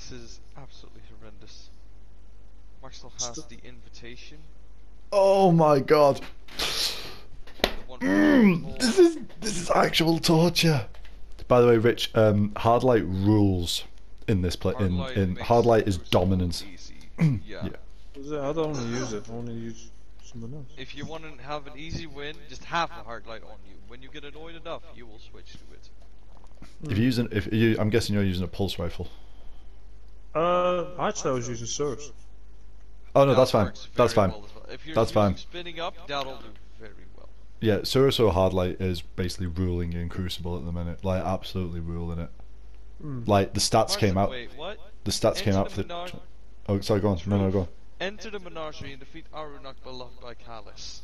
This is absolutely horrendous. Maxwell has St- the invitation. Oh my god. Mm, this is this is actual torture. By the way, Rich, um, hard light rules in this play. In Hardlight in hard light is dominance. Yeah. Yeah. I don't want to use it. I want to use something else. If you want to have an easy win, just have a hard light on you. When you get annoyed enough, you will switch to it. If you're using, if you, I'm guessing you're using a pulse rifle. Uh, actually, I was using Source. Oh no, that's fine. That's fine. well well. If you're That's fine. Spinning up, that'll do very well. Yeah, Suruso hard light is basically ruling in Crucible at the minute. Like absolutely ruling it. Hmm. Like the stats came out. Wait, what? The stats came out for the. Menage- Oh, sorry, go on. No, no, go on. Enter the menagerie and defeat Arunak beloved by Calus.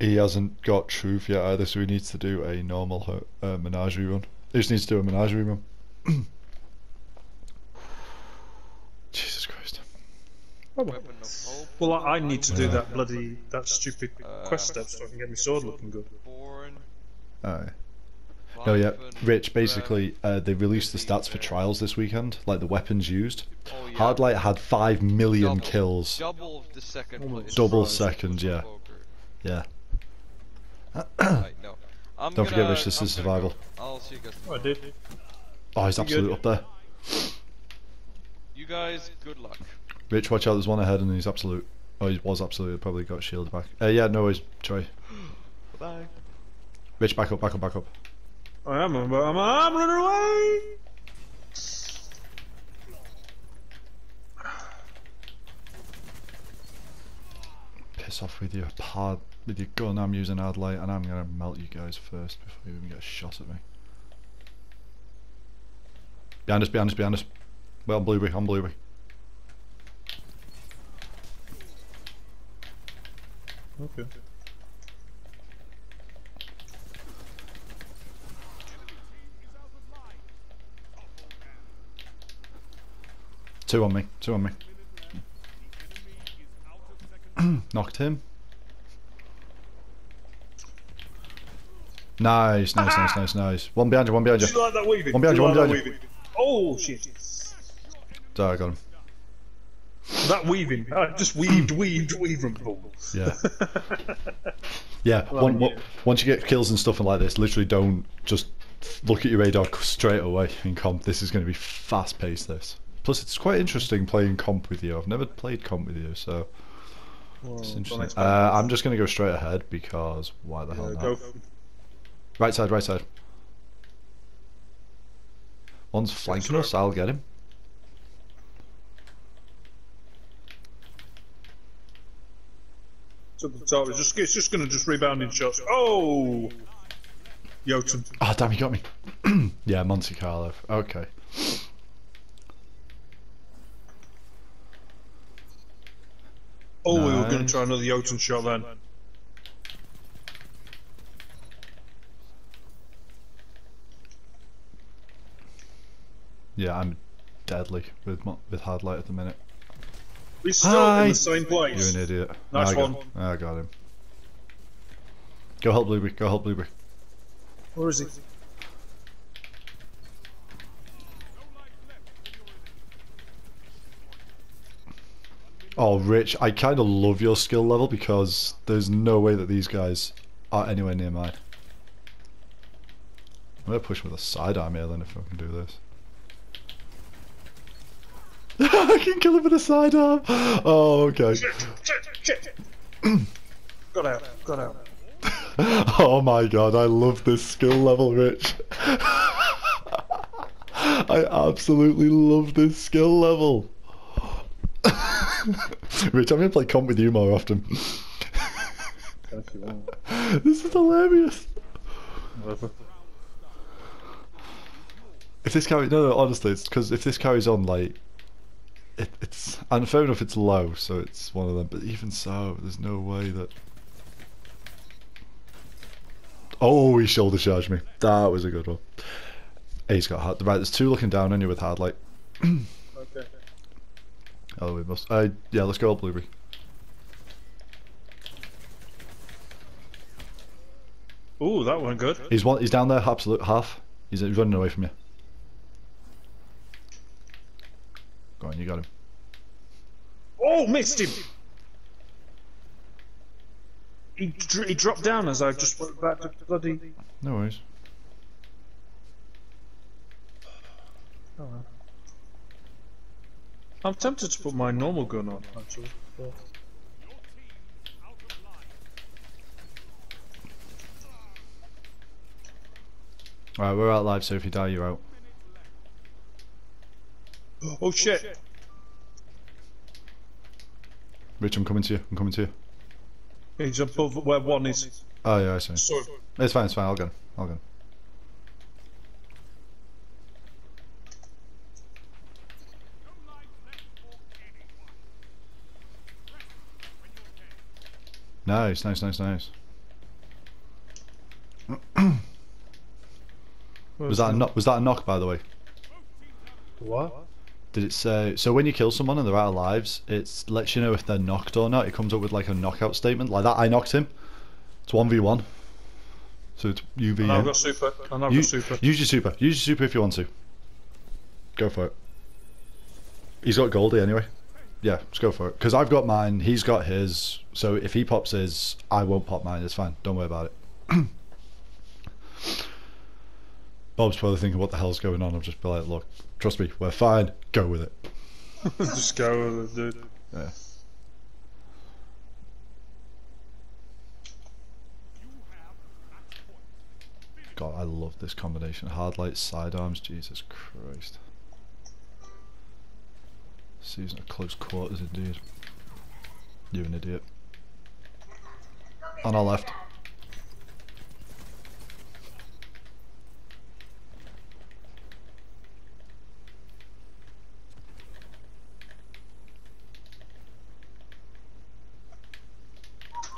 He hasn't got truth yet either, so he needs to do a normal uh, menagerie run. He just needs to do a menagerie run. Jesus Christ. Weapon of. Well, I, I need to do Yeah. that bloody that stupid Uh, quest step so I can get my sword looking good. Born. Aye. No, yeah, Rich. Basically, uh, they released the stats for trials this weekend, like the weapons used. Oh, yeah. Hardlight had five million Double. kills. Double the second Almost. Double Surprise. seconds, yeah, yeah. Right, no. Don't forget, gonna- Rich, this I'm is gonna go. survival. I'll see you guys. Oh, I did. Oh, he's absolutely up there. You guys, good luck. Rich, watch out. There's one ahead, and he's absolute. Oh, he was absolute. Probably got shield back. Uh, yeah, no worries. Troy. Bye. Rich, back up, back up, back up. I am. I'm, I'm, I'm running away. Piss off with your hard, with your gun. I'm using hard light, and I'm gonna melt you guys first before you even get a shot at me. Behind us, behind us, behind us. Well, on blueberry, on blueberry. Okay. Two on me, two on me. Knocked him. Nice, nice, nice, nice, nice. One behind you, one behind you. You like that weaving? One behind you, one like behind you. Oh shit! There, I got him. That weaving. I just weaved, weaved, weaved, and boom. Yeah. Yeah, Well, one, yeah. one- once you get kills and stuff like this, literally don't just look at your radar straight away in comp. This is going to be fast paced. This. Plus, it's quite interesting playing comp with you. I've never played comp with you, so Well, it's interesting. Uh. I'm just going to go straight ahead because why the hell not? go. Right side, right side. One's flanking sir. us. I'll get him. Up the top. It's just, it's just going to just rebound in shots. Oh! Jotun. Oh damn, he got me. yeah, Monte Carlo. Okay. Oh, we were going to try another Jotun shot then. Yeah, I'm deadly with with hard light at the minute. We're still Hi. in the same place. You're an idiot. Nice I got, one. I got him. Go help Blueberry. Go help Blueberry. Where is he? Oh, Rich, I kind of love your skill level because there's no way that these guys are anywhere near mine. I'm gonna push with a sidearm here then if I can do this. I can kill him with a sidearm. Oh, okay. Shit, shit, shit. got out, got out. Oh my god, I love this skill level, Rich. I absolutely love this skill level. Rich, I'm gonna play comp with you more often. this is hilarious. If this carry, no, no, honestly, it's because if this carries on, like, and fair enough, it's low, so it's one of them. But even so, there's no way that. Oh, he shoulder charged me. That was a good one. He's got hard. Right, there's two looking down on you with hard light. Okay. Oh, we must. Uh, yeah, let's go, blueberry. Ooh, that went good. He's one. He's down there, absolute half. He's running away from you. Go on, you got him. Oh, missed him! He, he dropped down as I just went back to bloody. No worries. I'm tempted to put my normal gun on, actually. but- Alright, we're out live, so if you die, you're out. Oh shit! Rich, I'm coming to you. I'm coming to you. He's above where one is. Oh, yeah, I see. Sorry. It's fine, it's fine. I'll get him. I'll get him. Nice, nice, nice, nice. Was that a knock? Was that a knock, by the way? What? Did it say? So when you kill someone and they're out of lives, it lets you know if they're knocked or not. It comes up with like a knockout statement, like that. I knocked him. It's one v one. So it's UV. And I've got super. And I've got super. Use your super. Use your super if you want to. Go for it. He's got Goldie anyway. Yeah, just go for it. Because I've got mine, he's got his. So if he pops his, I won't pop mine. It's fine. Don't worry about it. Bob's probably thinking, what the hell's going on? I'll just be like, look, trust me, we're fine. Go with it. Just go with it, dude. Yeah. God, I love this combination. Hard light, sidearms, Jesus Christ. Season of close quarters indeed. You're an idiot. On our left.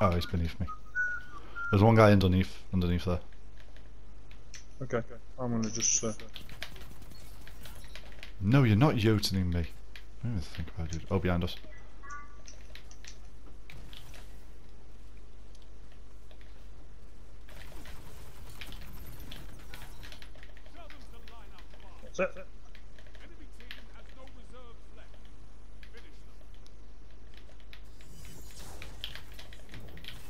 Oh, he's beneath me. There's one guy underneath, underneath there. Okay. I'm gonna just. Uh, No, you're not yotening me. I don't even think about it. Oh, behind us.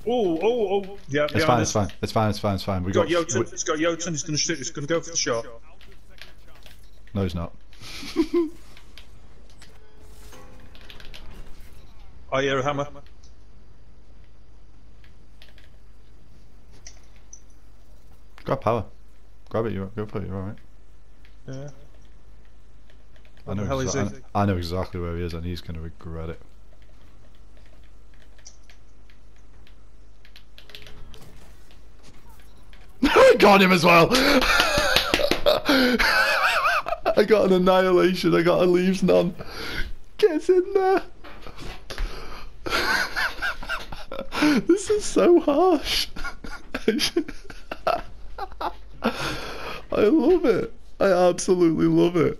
Oh, oh, oh. Yeah, It's fine, it's fine, it's fine, it's fine, it's fine. We got got. Jotun. we- It's got Jotun. He's gonna shoot. He's gonna go for the shot. no, he's not. I hear a hammer. Grab power. Grab it. You're go for it. You're alright. Yeah. I know. the hell is he? I, I know exactly where he is, and he's gonna regret it. drink on him as well. I got an annihilation. I got a leaves none. Get in there. this is so harsh. I love it. I absolutely love it.